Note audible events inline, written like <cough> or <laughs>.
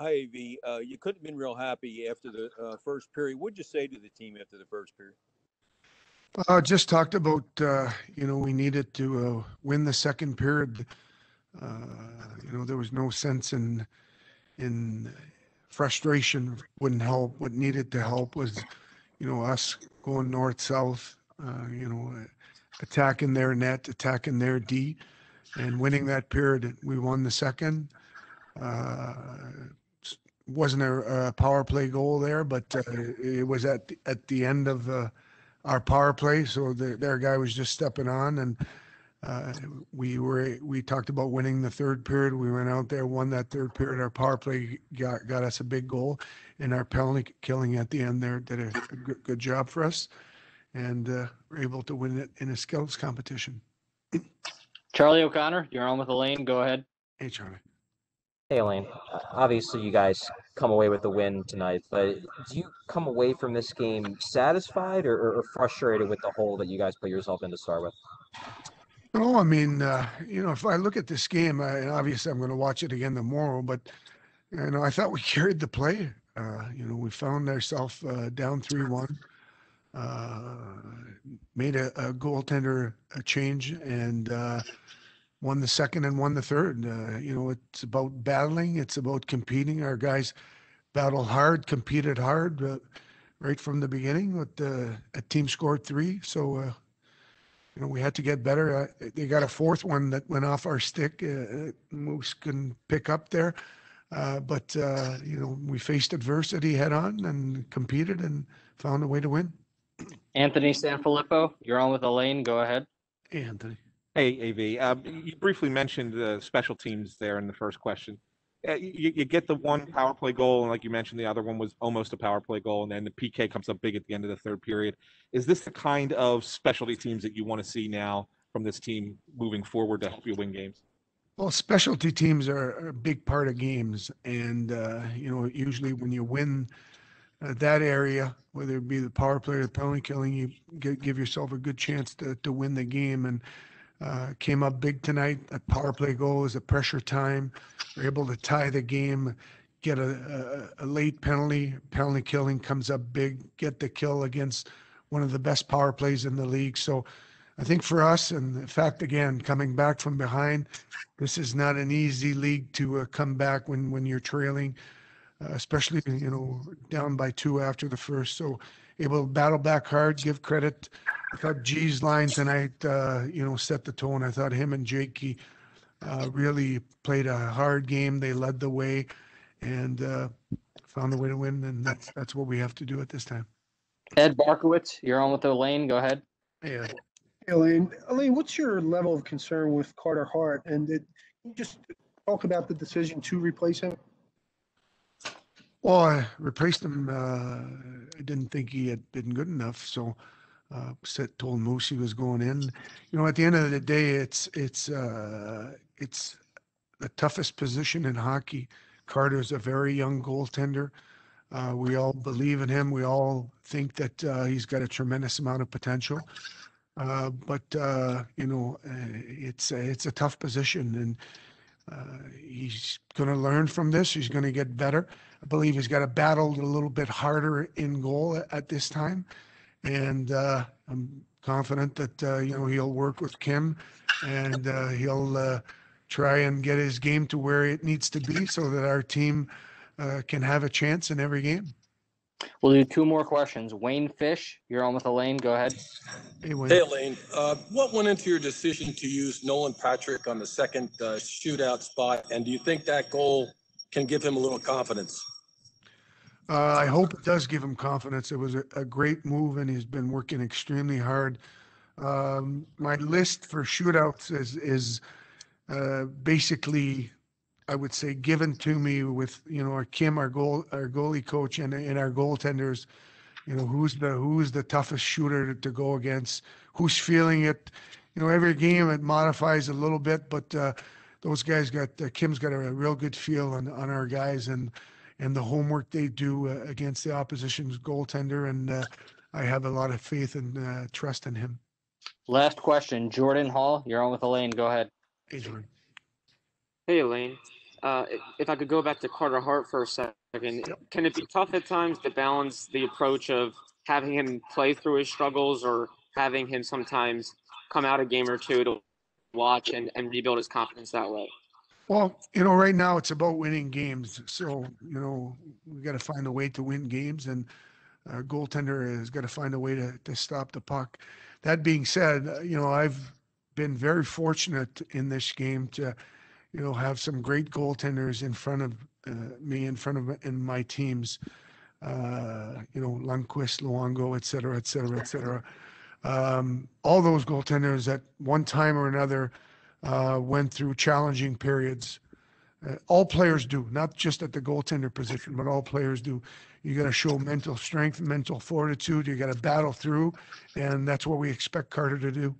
Hi, AV. Uh, you couldn't have been real happy after the uh, first period. What'd you say to the team after the first period? Uh, just talked about, uh, you know, we needed to, uh, win the second period. Uh, you know, there was no sense in, in frustration wouldn't help. What needed to help was, you know, us going north, south, uh, you know, attacking their net, attacking their D and winning that period. We won the second. Uh, wasn't a, a power play goal there, but uh, it was at, the- at the end of, uh, our power play. So the, their guy was just stepping on and uh, we were, we talked about winning the third period. We went out there, won that third period. Our power play got, got us a big goal and our penalty killing at the end there did a good, good job for us. And uh, we're able to win it in a skills competition. Charlie O'Connor, you're on with Alain. Go ahead. Hey, Charlie. Hey, Alain. Uh, Obviously, you guys come away with the win tonight, but do you come away from this game satisfied or, or- frustrated with the hole that you guys put yourself in to start with? No, I mean, uh, you know, if I look at this game, I, obviously I'm going to watch it again tomorrow, but you know, I thought we <laughs> carried the play. Uh, you know, we found ourselves uh, down three one, uh, made a, a goaltender a change, and uh, won the second and won the third. Uh, you know, it's about battling. It's about competing. Our guys battled hard, competed hard, uh, right from the beginning. With uh, a team scored three, so. Uh, you know, we had to get better. Uh, they got a fourth one that went off our stick. Uh, uh, Moose couldn't pick up there. Uh, but, uh, you know, we faced adversity head on and competed and found a way to win. Anthony Sanfilippo, you're on with Alain. Go ahead. Hey, Anthony. Hey, AV. Um, you briefly mentioned the special teams there in the first question. Uh, you, you get the one power play goal, and like you mentioned, the other one was almost a power play goal, and then the PK comes up big at the end of the third period. Is this the kind of specialty teams that you want to see now from this team moving forward to help you win games? Well, specialty teams are a big part of games. And, uh, you know, usually when you win uh, that area, whether it be the power play or the penalty killing, you gi- give yourself a good chance to, to win the game. And uh, came up big tonight. A power play goal is a pressure time. We're able to tie the game, get a, a, a late penalty. Penalty killing comes up big, get the kill against one of the best power plays in the league. So I think for us, and in fact, again, coming back from behind, this is not an easy league to uh, come back when, when you're trailing, uh, especially, you know, down by two after the first. So able to battle back hard, give credit. I thought G's line tonight, uh, you know, set the tone. I thought him and Jakey uh, really played a hard game. They led the way and uh, found a way to win. And that's, that's what we have to do at this time. Ed Barkowitz, you're on with Alain. Go ahead. Yeah. Alain, Alain, what's your level of concern with Carter Hart? And did you just talk about the decision to replace him? Well, I replaced him. Uh, I didn't think he had been good enough, so uh, said told Moose he was going in. You know, at the end of the day, it's it's uh, it's the toughest position in hockey. Carter's a very young goaltender. Uh, we all believe in him. We all think that uh, he's got a tremendous amount of potential. Uh, but uh, you know, uh, it's a, it's a tough position, and uh, he's going to learn from this. He's going to get better. I believe he's got to battle a little bit harder in goal at, at this time, and uh, I'm confident that uh, you know he'll work with Kim, and uh, he'll uh, try and get his game to where it needs to be, so that our team uh, can have a chance in every game. We'll do two more questions. Wayne Fish, you're on with Alain. Go ahead. Hey, Wayne. Hey, Alain, uh, what went into your decision to use Nolan Patrick on the second uh, shootout spot? And do you think that goal can give him a little confidence? Uh, I hope it does give him confidence. It was a, a great move, and he's been working extremely hard. Um, my list for shootouts is is uh, basically, I would say, given to me with you know our Kim, our goal, our goalie coach, and and our goaltenders. You know who's the who's the toughest shooter to, go against, who's feeling it. You know every game it modifies a little bit, but uh, those guys got uh, Kim's got a, real good feel on on our guys and and the homework they do uh, against the opposition's goaltender. And uh, I have a lot of faith and uh, trust in him. Last question. Jordan Hall, you're on with Alain. Go ahead. Adrian. Hey Alain, Uh, if I could go back to Carter Hart for a second, can it be tough at times to balance the approach of having him play through his struggles or having him sometimes come out a game or two to watch and, and rebuild his confidence that way? Well, you know, right now it's about winning games. So, you know, we got to find a way to win games and our goaltender has got to find a way to, to stop the puck. That being said, uh, you know, I've been very fortunate in this game to, you know, have some great goaltenders in front of uh, me, in front of in my teams. Uh, you know, Lundqvist, Luongo, et cetera, et cetera, et cetera. Um, all those goaltenders at one time or another uh, went through challenging periods. Uh, all players do, not just at the goaltender position, but all players do. You got to show mental strength, mental fortitude. You got to battle through, and that's what we expect Carter to do.